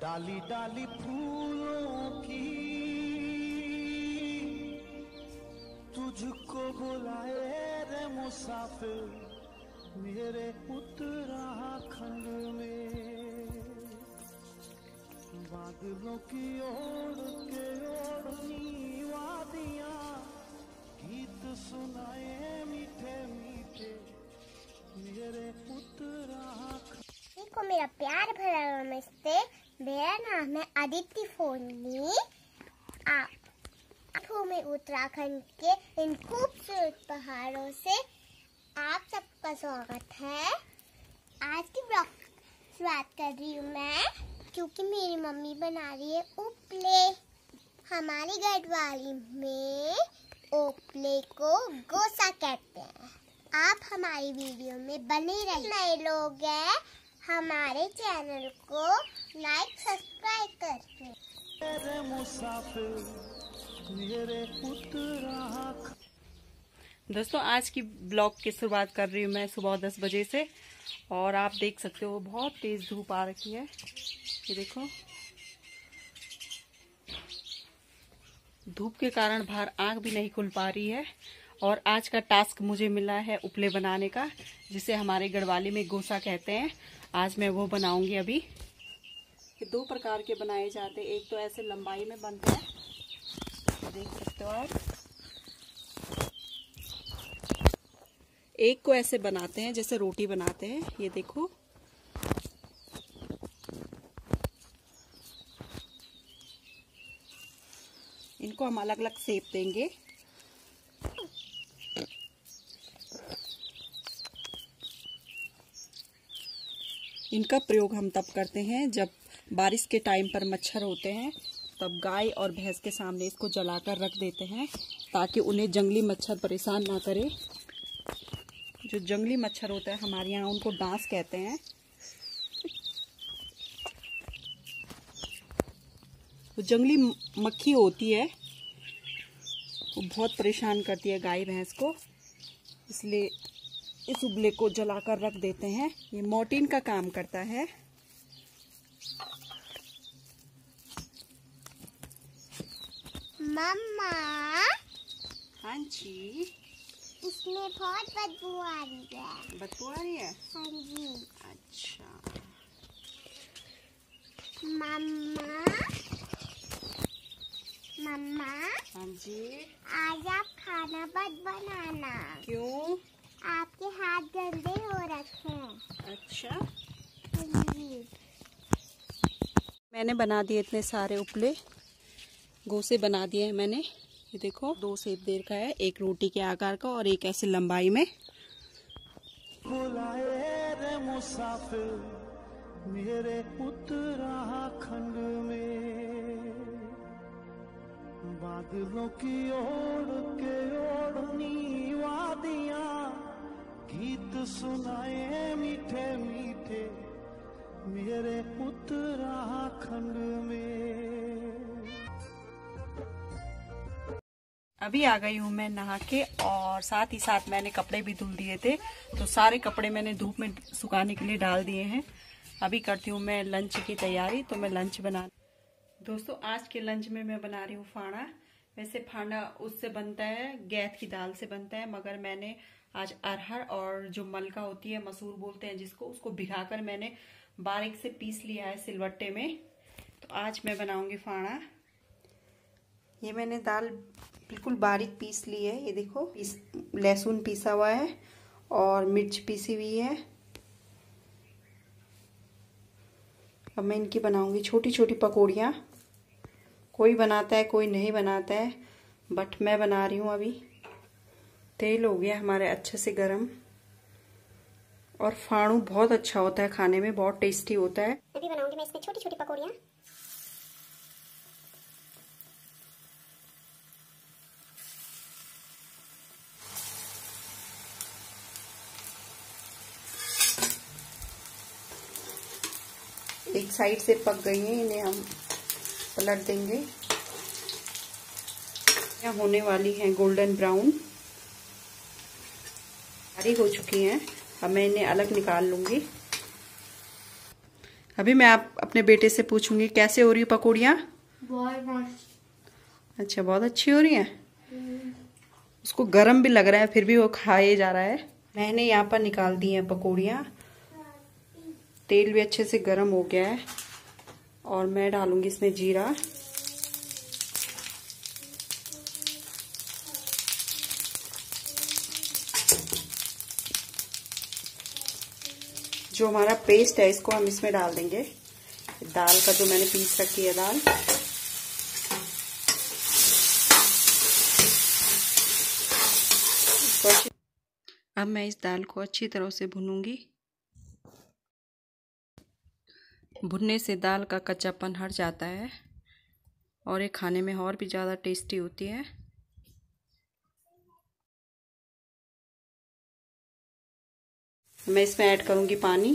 डाली डाली फूलों की। तुझको बुलाए रे मुसाफिर, मेरे उत्तराखंड में। बादलों की ओर के ओढ़नी वादियाँ गीत सुनाए मीठे मीठे, मेरे उत्तराखंड को मेरा प्यार भरा नमस्ते। मेरा नाम है आदित्य फोनी आप मैं उत्तराखंड के इन खूबसूरत पहाड़ों से आप सबका स्वागत है। आज की ब्लॉग शुरुआत कर रही हूँ मैं, क्योंकि मेरी मम्मी बना रही है उपले। हमारी गढ़वाली में ओपले को गोसा कहते हैं। आप हमारी वीडियो में बने रहिए। नए लोग हैं हमारे चैनल को लाइक, सब्सक्राइब करें मुसाफिर दोस्तों, आज की ब्लॉग की शुरुआत कर रही हूँ मैं सुबह दस बजे से, और आप देख सकते हो, बहुत तेज धूप आ रखी है। ये देखो। धूप के कारण बाहर आँख भी नहीं खुल पा रही है, और आज का टास्क मुझे मिला है उपले बनाने का, जिसे हमारे गढ़वाली में गोसा कहते हैं। आज मैं वो बनाऊँगी अभी। ये दो प्रकार के बनाए जाते हैं। एक तो ऐसे लंबाई में बनते हैं। देख सकते हो आप। एक को ऐसे बनाते हैं, जैसे रोटी बनाते हैं। ये देखो। इनको हम अलग अलग सेप देंगे। इनका प्रयोग हम तब करते हैं जब बारिश के टाइम पर मच्छर होते हैं, तब गाय और भैंस के सामने इसको जलाकर रख देते हैं ताकि उन्हें जंगली मच्छर परेशान ना करे। जो जंगली मच्छर होता है, हमारे यहाँ उनको डांस कहते हैं। वो जंगली मक्खी होती है, वो बहुत परेशान करती है गाय, भैंस को। इसलिए इस उबले को जलाकर रख देते हैं। ये मोटिन का काम करता है। मम्मा। हाँ जी। इसमें बहुत बदबू आ रही है। बदबू आ रही है? हाँ जी। अच्छा। मम्मा। मम्मा। हाँ जी। आज आप खाना मत बनाना। क्यों? आपके हाथ गंदे हो रखे हैं। अच्छा। हाँ मैंने बना दिए इतने सारे उपले। गोसे बना दिए हैं मैंने। ये देखो दो सेब देर का है एक रोटी के आकार का और एक ऐसे लंबाई में। रे मुसाफिर मेरे उत्तराखंड में। बादलों की ओर के ओढ़नी वादियाँ गीत सुनाए मीठे मीठे मेरे उत्तराखंड में। अभी आ गई हूँ मैं नहा के और साथ ही साथ मैंने कपड़े भी धुल दिए थे तो सारे कपड़े मैंने धूप में सुखाने के लिए डाल दिए हैं। अभी करती हूँ मैं लंच की तैयारी तो मैं लंच बना दोस्तों, आज के लंच में मैं बना रही हूँ फाड़ा। वैसे फाड़ा उससे बनता है गैथ की दाल से बनता है, मगर मैंने आज अरहर और जो मलका होती है, मसूर बोलते हैं जिसको, उसको भिगाकर मैंने बारीक से पीस लिया है सिलवट्टे में। तो आज मैं बनाऊँगी फाड़ा। ये मैंने दाल बिल्कुल बारीक पीस ली है, ये देखो पीस लहसुन पीसा हुआ है और मिर्च पीसी हुई है। अब मैं इनकी बनाऊँगी छोटी छोटी पकौड़ियाँ। कोई बनाता है कोई नहीं बनाता है बट मैं बना रही हूँ अभी। तेल हो गया हमारे अच्छे से गरम। और फाड़ू बहुत अच्छा होता है खाने में बहुत टेस्टी होता है। अभी बनाऊँगी मैं इसमें छोटी छोटी पकौड़ियाँ। एक साइड से पक गई हैं इन्हें हम पलट देंगे। यहाँ होने वाली हैं गोल्डन ब्राउन। सारी हो चुकी हैं। अब मैं इन्हें अलग निकाल लूँगी। अभी मैं आप अपने बेटे से पूछूँगी कैसे हो रही है पकौड़ियाँ? अच्छा बहुत अच्छी हो रही हैं? उसको गर्म भी लग रहा है फिर भी वो खाए जा रहा है। मैंने यहाँ पर निकाल दी हैं पकौड़ियाँ। तेल भी अच्छे से गर्म हो गया है। और मैं डालूँगी इसमें जीरा। जो हमारा पेस्ट है, इसको हम इसमें डाल देंगे। दाल का जो मैंने पीस रखी है दाल। अब मैं इस दाल को अच्छी तरह से भूनूँगी। भुनने से दाल का कच्चापन हट जाता है और ये खाने में और भी ज़्यादा टेस्टी होती है। मैं इसमें ऐड करूँगी पानी।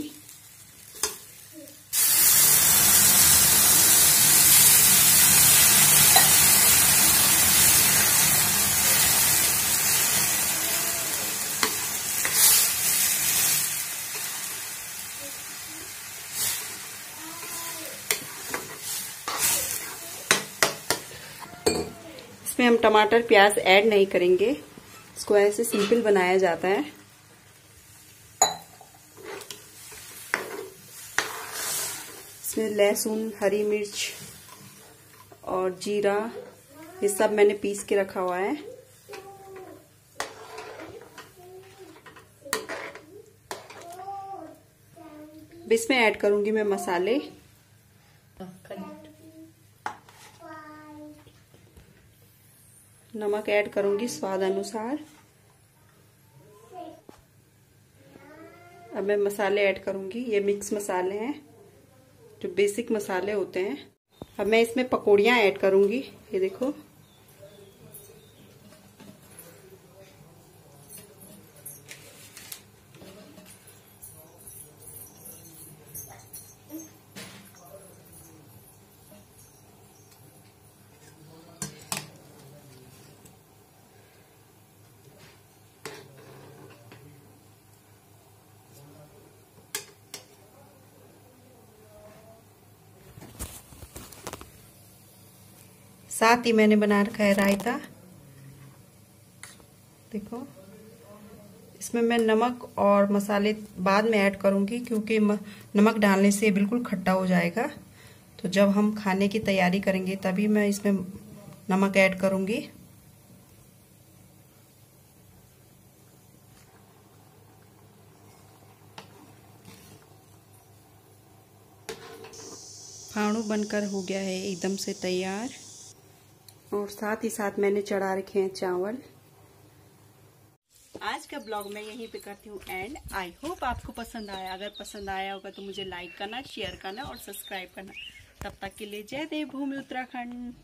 इसमें हम टमाटर प्याज ऐड नहीं करेंगे। इसको ऐसे सिंपल बनाया जाता है। इसमें लहसुन, हरी मिर्च और जीरा, ये सब मैंने पीस के रखा हुआ है। इसमें ऐड करूँगी मैं मसाले। नमक ऐड करूँगी स्वाद अनुसार। अब मैं मसाले ऐड करूँगी। ये मिक्स मसाले हैं, जो बेसिक मसाले होते हैं। अब मैं इसमें पकौड़ियाँ ऐड करूँगी। ये देखो। साथ ही मैंने बना रखा है रायता। देखो। इसमें मैं नमक और मसाले बाद में ऐड करूँगी क्योंकि नमक डालने से बिल्कुल खट्टा हो जाएगा। तो जब हम खाने की तैयारी करेंगे तभी मैं इसमें नमक ऐड करूँगी। फाणु बनकर हो गया है, एकदम से तैयार। और साथ ही साथ मैंने चढ़ा रखे हैं चावल। आज का ब्लॉग मैं यहीं पे करती हूँ एंड। आई होप आपको पसंद आया। अगर पसंद आया होगा तो मुझे लाइक करना शेयर करना और सब्सक्राइब करना। तब तक के लिए जय देव, भूमि उत्तराखंड।